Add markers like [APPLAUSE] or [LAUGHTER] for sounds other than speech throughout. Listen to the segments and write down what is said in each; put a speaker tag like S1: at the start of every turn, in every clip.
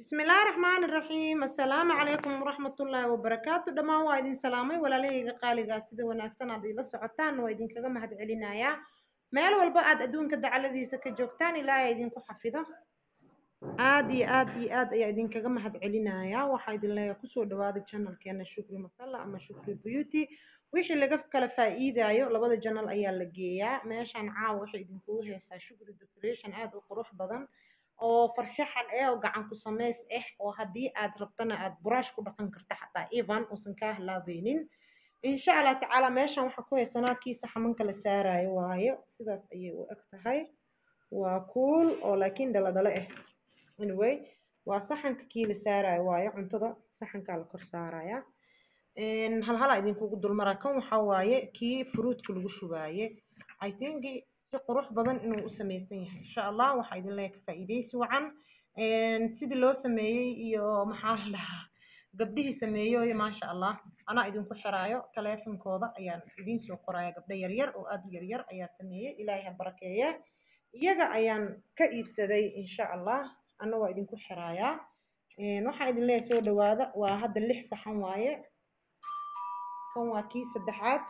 S1: bismillaahi raxmaani raxiim assalaamu calaykum waraxmatullaahi wabarakaatu dhammaan waa idin salaamay walaalahayga qaaligaa sida wanaagsan aad ila socotaan waa idinkaga mahad celinayaa meel walba aad adduunka dacaladiisa ka joogtaan ilaahay idinku xafido. Aad iyo aad iyo aad ayaa idinkaga mahad celinayaa waxaa idin leeyahay ku soo dhawaada channelkeena shukri masalla ama shukri beauty. Wixii laga kala faa'iidayo labada channel ayaa la geeyaa. Meeshaan caawa waxay idinkugu heesaa shukri decoration. Aad u qurux badan oo farshaxan eh oo gacan ku samays ah oo haddii aad rabtana aad buraash ku dhaqan karta xataa even uusan kaa halaabeynin insha allah tacaala meeshan waxaa ku haysanaa kii saxamanka la saarayo waayo. Sidaas ayay u eg tahay. Waa cool oo laakiin dhala dhalo ah anyway waa saxanka kii la saarayo waayo cuntada saxankaa la kor saaraya halhala idinkugu dulmara kan waxaa waaye kii fruitka lagu shubaaye. I think si qurux badan inuu u samaysan yahay. Insha allah waxaa idin leeyahay ka faa'iidaysi wacan sidii loo sameeyey iyo maxaa la dhahaa gabdhihii sameeyoy maasha allah anaa idinku xiraayo taleefonkooda ayaan idiin soo qoraya gabdho yaryar oo aad u yaryar ayaa sameeyey. Ilaahay ha barakeeye iyaga ayaan ka iibsaday insha allah ana waa idinku xiraayaa waxaa idin leeyahay soo dhawaada waa hadda lix saxan waaye. Kan waa kii saddexaad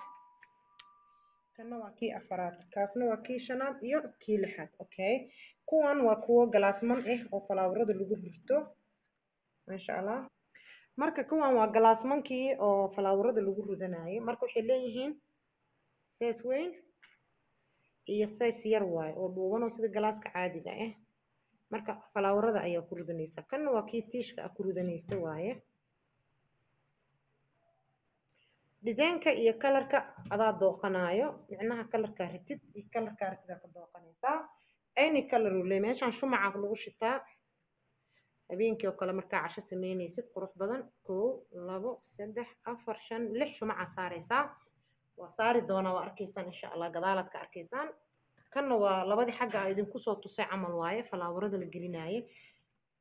S1: kana waa kii afaraad kaasna waa kii shanaad iyo kii lixaad okay? Kuwan waa kuwo galaasman ah oo falaawarada lagu rirto maasha allah marka kuwan waa galaasmankii oo falaawarada lagu ridanayo marka waxay leeyihiin sees weyn iyo sees yar waaye oo dhuuban oo sida galaaska caadiga ah. Marka falaawarada ayaa ku ridanaysa kanna waa kii tiishka ah ku ridanaysa waaye desaynka iyo kalarka adaa dooqanayo micnaha kalarkaa ritid iyo kalarkaa ritidaa ka dooqanaysaa any color uu leeyahay. Meeshaan shumaca lagu shitaa. Habeenkii oo kale markaa casho sameynaysid qurux badan. Kow labo saddex afar shan lix shumaca saaraysaa. Waa saari doonaa waa arkaysaan insha allah gadaalaad ka arkaysaan. Kanna waa labadii xagga a idinku soo tusay camal waaye falaawarada la gelinaaye.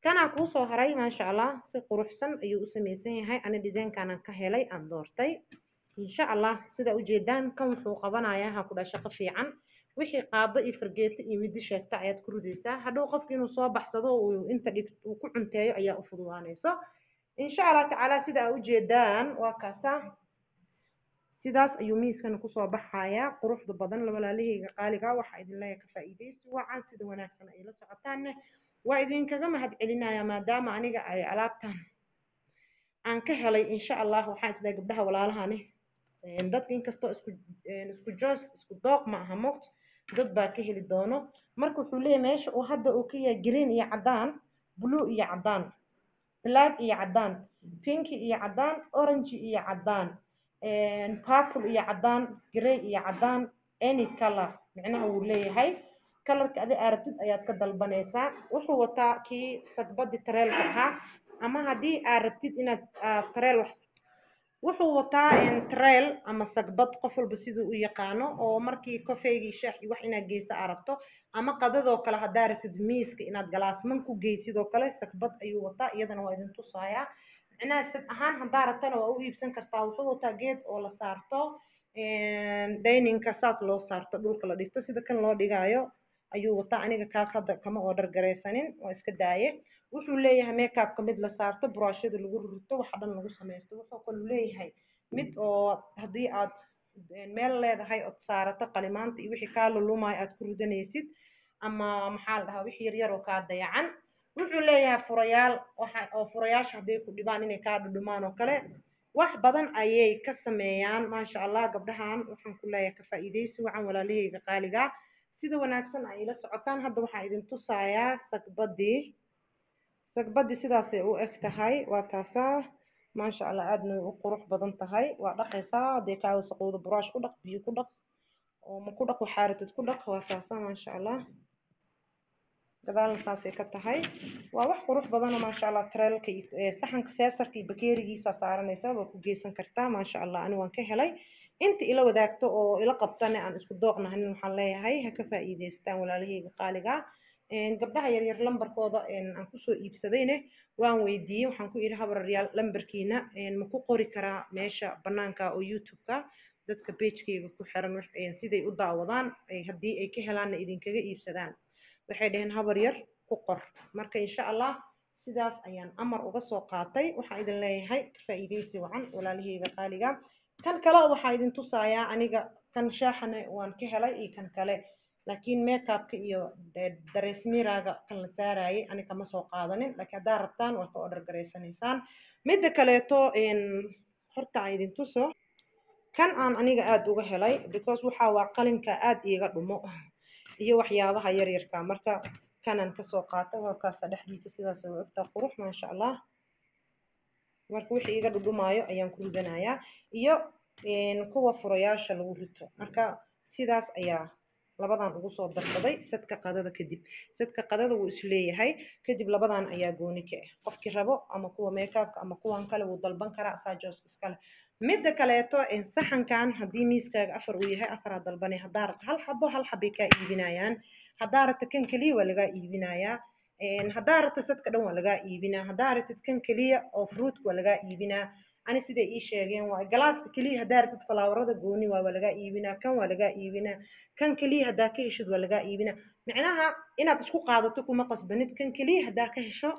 S1: Kanaa kuu soo haray maasha allah si quruxsan ayuu u samaysan yahay. Ani designkaanan ka helay aan doortay insha allah sida ujeedaan kan wuxuu qabanayaa ha ku dhaa shaqo fiican. Wixii qaado iyo fargeeto iyo midi sheegta ayaad ku ridaysaa hadhow qofki inuu soo baxsado uu inta dhig uu ku cunteeyo ayaa u fududaanayso. Insha allah tacaala sida aa ujeedaan waa kaasa. Sidaas ayuu miiskana ku soo baxayaa. Quruxda badan walaalahayga qaaliga waxaa idin ka faa'iidaysi. Wacan sida wanaagsan ay la socotaanne waa idinkaga mahad celinayaa maadaama aniga ay alaabtan aan ka helay insha allah waxaan is leeyahay gabdhaha walaalahani dadka inkastoo isku joos isku dooq ma aha mogt dad baa ka heli doono. Marka wuxuu leeyahay meesha uu hadda uu ka yahay green iyo caddaan blue iyo caddaan black iyo caddaan pinki iyo caddaan orange iyo caddaan purple iyo caddaan grey iyo caddaan any color micnaha wuu leeyahay. Kalarka adi arabtid ayaad ka dalbanaysaa. Wuxuu wataa kii sagbadi tareelka ahaa. Ama haddii aad rabtid inaad tareel wax wuxuu wataa trail ama sagbad qof walba siduu u yaqaano oo markii kofeygii shaax iyo wax inaad geysa aa rabto ama qadadoo kale haddaa rabtid miiska inaad galaasman ku geysidoo kale sagbad ayuu wataa iyadana waa idin tusayaa. Micnaha sad ahaan haddaa rabtana waa u iibsan kartaa wuxuu wataa geed oo la saarto dayninka saas loo saarto dhulka la dhigto sida kan loo dhigaayo ayuu wataa aniga kaas hadda kama order garaysanin waa iska daaye wuxuu leeyahay makeupka mid la saarto buraashada lagu rurto waxa dhan lagu samaysto. Wuxuu kaluu leeyahay mid oo haddii aad meel leedahay ood saarato qalimaanta iyo wixii kaa lulumayo aad ku ridanaysid ama maxaa la dhahaa wixii yaryar oo kaa dayacan. Wuxuu leeyahay furayaal oo furayaasha hadday ku dhibaan inay kaa dhudhumaan oo kale wax badan ayay ka sameeyaan. Maasha allah gabdhahan waxaan ku leeyahay ka faa'iidaysi wacan walaalahayga qaaliga sida wanaagsan ay ila socotaan hadda waxaa idin tusayaa sagbadii sagbadii sidaasay u eg tahay. Waa taasaa. Maasha allah aadna u qurux badan tahay. Waa dhaqaysaa. Haddee kaa wasaqowda buraash ku dhaq biyo ku dhaq ma ku dhaq waxaaratid ku dhaq waa taasaa maasha allah. Gadaalna saasay ka tahay. Waa wax qurux badanoo maasha allah tareelka saxanka seesarka iyo bakeerigiisa saaranaysaa waa ku geysan kartaa maasha allah. Ani waan ka helay. Inta ila wadaagto oo ila qabtane aan isku dooqnahanin waxaan leeyahay ha ka faa'iidaystaan walaalahayga qaaliga gabdhaha yaryar lambarkooda aan ku soo iibsadayne waan weydiiyey. Waxaan ku idhi habararyaal lambarkiina ma ku qori karaa meesha banaanka oo youtube-ka? Dadka pagekayga ku xiran siday u daawadaan haddii ay ka helaanna idinkaga iibsadaan. Waxay dhaheen habar yar ku qor. Marka insha allah sidaas ayaan amar uga soo qaatay. Waxaa idin leeyahay ka faa'iidaysi wacan walaalahayga qaaliga. Kan kale waxaa idin tusayaa aniga kan shaaxana waan ka helay iyo kan kale laakiin makeupka iyo dareesmiraaga kan la saarayay ani kama soo qaadanin. Laakiin haddaa rabtaan waa ka order garaysanaysaan midda kaleeto horta aan idin kan aan aniga aada uga helay because waxaa waa qalinka aada iiga dhumo. Iyo waxyaabaha yaryarka. Marka kanan ka soo qaata waa kaasa dhexdiisa sidaas u egtaa qurux maasha allah marka wixii iga dhudhumaayo ayaan ku ridanayaa. Iyo kuwa furayaasha lagu rito. Marka sidaas ayaa labadan ugu soo darsaday sadka qadada kadib. Sadka qadada wuu is leeyahay kadib labadan ayaa gooni ka ah qofkii rabo ama kuwa makeupka ama kuwan kale wuu dalban karaa saajos iskale midda kaleeto saxankan haddii miiskaaga afar uu yahay afaraa dalbanay haddaa rabta hal xabo hal xabay kaa iibinayaan. Haddaa rabta kan keliya waa lagaa iibinayaa. Haddaa rabta sadka dhan waa lagaa iibinaa. Haddaa rabtid kan keliya oo fruitka waa lagaa iibinaa ani siday ii sheegeen waa galaaska keliya haddaa rabtid falaawarada gooni waa waa lagaa iibinaa kan waa lagaa iibinaa kan keliya haddaa ka heshid waa lagaa iibinaa. Micnaha inaad isku qaadato kuma qasbanid kan keliya haddaa ka hesho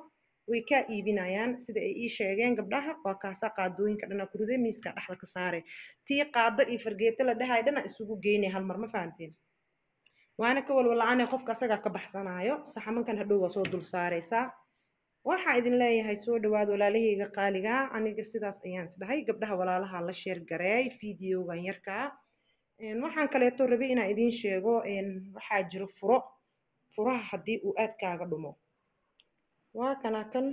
S1: way kaa iibinayaan. Sida ay ii sheegeen gabdhaha waa kaasaa qaadooyinka dhana kuride miiska dhexda ka saare. Tii qaado iyo fargeeto la dhahay dhana isugu geynay hal mar ma fahanteen waana ka walwala-aanay qofka asagaa ka baxsanaayo saxamankan hadhow waa soo dul saaraysaa waxaa idin leeyahay soo dhawaad walaalahayga qaaliga. Aniga sidaas ayaan isdhahay. Gabdhaha walaalaha la sheer gareey videogan yarkaa waxaan kaleeto rabay inaan idiin sheego waxaa jiro furo. Furaha haddii uu aadkaaga dhumo. Waa kana kan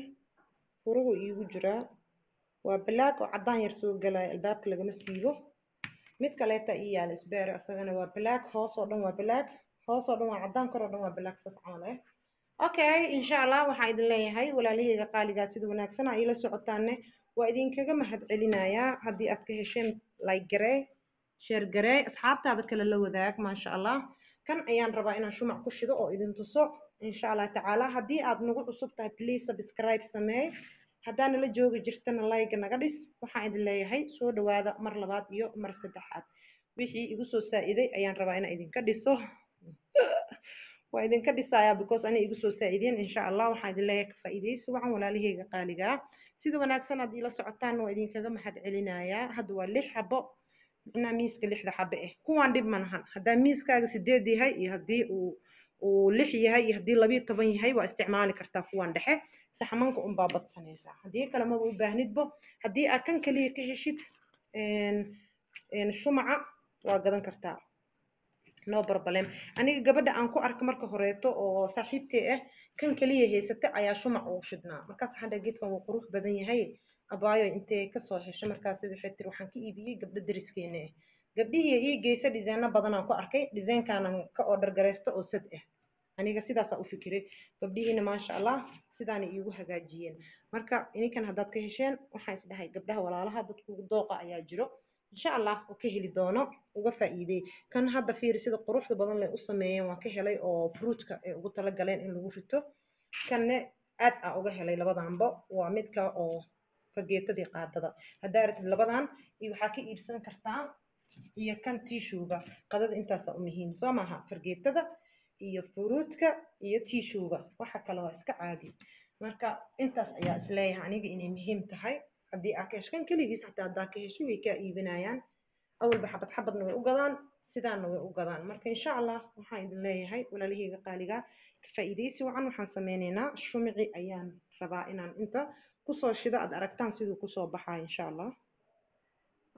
S1: furuhu iigu jiraa waa black oo caddaan yar soo galaya albaabka lagama siibo. Mid kaleeta ii yaalla isbeere asagana waa black. Hoos oo dhan waa black. Hoos oo dhan waa caddaan kor oo dhan waa black. Saas camal eh okay insha allah waxaa idin leeyahay walaalahayga qaaligaa sida wanaagsan aa iila socotaanne. Waa idinkaga mahad celinayaa haddii aad ka hesheen like garey sheer garey asxaabtaada kale la wadaag maasha allah kan ayaan rabaa inaan shumac ku shido oo idin tuso insha allah tacaala. Haddii aad nagu cusub tahay please subscribe sameey haddaa nala joogi jirtana like naga dhis. Waxaan idin leeyahay soo dhawaada mar labaad iyo mar saddexaad. Wixii igu soo saa'iday ayaan rabaa inaan idinka dhiso [LAUGHS] waa idinka dhisayaa because ani igu soo saa'ideen insha allah waxaan idin ka faa'iidaysi wacan walaalahayga qaaligaa. Sida wanaagsan aad iila socotaan waa idinkaga mahad celinayaa hadda waa lix xabo. Macnaha miiska lixda xabe ah kuwaan dhib ma lahan. Haddaa miiskaaga sideed yahay iyo haddii uu uu lix yahay iyo haddii labiyo toban yahay waa isticmaali kartaa kuwan dhexe. Saxmanka unbaa badsanaysaa. Haddii kale maba u baahnidbo. Haddii aad kan keliya ka heshid shumaca waa gadan kartaa no problem. Aniga gabadha aan ku arka marka horeeto oo saaxiibtee ah kan keliya haysata ayaa shumac ugu shidnaa markaas dhahay geedkan wuu qurux badan yahay. Abaayo intee ka soo hesho markaas waxay tiri waxaan ka iibiyey gabdho dariskeena ah gabdhihii ii geysa dhisaano badanaan ku arkay. Dhisaankaanan ka garaysto oo sad ah aniga sidaasaa u fikiray. Gabdhihiina maasha allah sidaanay iigu hagaajiyeen. Marka ininkan haddaad ka hesheen waxaan isdhahay gabdhaha walaalaha dadkugu dooqa ayaa jiro insha allah oo ka heli doono uga faa'iiday. Kan hadda fiiri sida quruxda badan leh u sameeyeen waan ka helay oo fruitka ay ugu talagaleen in lagu rito. Kanne aad aa uga helay labadanbo waa midka oo fargeetadii qaadada. Haddaa ratid labadan iyo waxaa ka iibsan kartaa iyo kan tishuga qadada intaasaa u muhiim soo maaha. Fargeetada iyo furuudka iyo tishuga waxa kale waa iska caadi. Marka intaas ayaa is leeyahay aniga inay muhiim tahay haddii aa ka keligiis xataa haddaa ka hesho way kaa iibinayaan. Awalba xabad xabadna way u gadaan sidaana way u gadaan. Marka insha allah waxaan idin leeyahay walaalahayga qaaliga ka faa'iidaysi wacan waxaan sameynaynaa shumici ayaan rabaa inaan inta ku soo shido aad aragtaan siduu ku soo baxaa insha allah.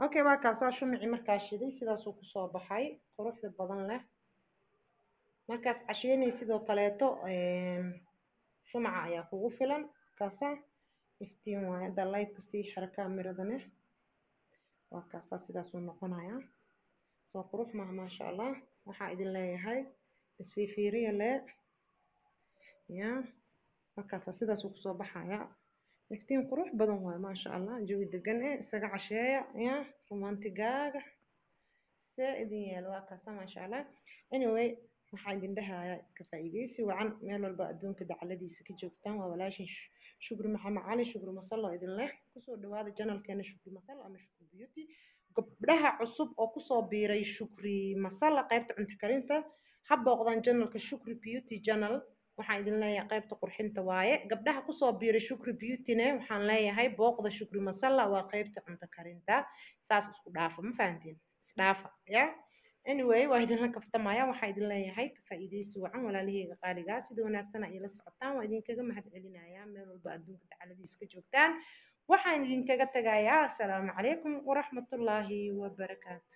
S1: Okay waa kaasaa shumici markaa shiday sidaasuu ku soo baxay. Quruxda badan leh. Markaas casheynay sidoo kaleeto shumaca ayaa kugu filan. Kaasaa iftiin waaye hadda lightka sii xarakaa miradane waa kaasaa sidaasuu noqonayaa. Soo qurux maha maasha allah waxaa idin leeyahay isfiifiiriya lee. Ya markaasaa sidaasuu ku soo baxayaa iftiin qurux badan waaye maasha allah jawi degan eh isaga casheeya. Ya romantigaaga see idin yeelo waa kaasa maasha allah anyway waxaa idin dhahayaa ka faa'iidaysi wacan. Meel walba adduunka dacaladiisa ka joogtaan waa walaashin shukri maxamed cali shukri masal oo idin leh ku soo dhawaada janalkeena shukri masal ama shukri beauty. Gabdhaha cusub oo ku soo biiray shukri masala qaybta cunto karinta. Ha booqdaan janalka shukri beauty janal waxaan idin leeyahay qaybta qurxinta waaye. Gabdhaha ku soo biiray shukri beautyne waxaan leeyahay booqda shukri masalla waa qaybta cunto karinta. Saas isku dhaafa ma fahantiin? Isdhaafa ya anyway waa idinla kaftamaya waxaa idin leeyahay ka faa'iidaysi wacan walaalahayga qaaligaa sida wanaagsan ay ila socotaan waa idinkaga mahad celinayaa meel walba adduunka dacaladiisa ka joogtaan. Waxaan idinkaga tagayaa asalaamu calaykum waraxmatullaahi wabarakaatu